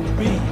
be.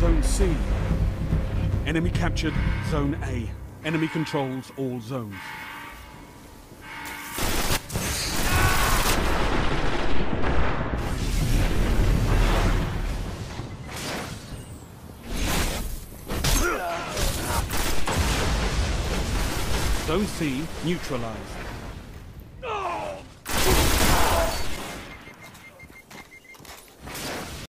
Zone C. Enemy captured Zone A. Enemy controls all zones. Zone C neutralized.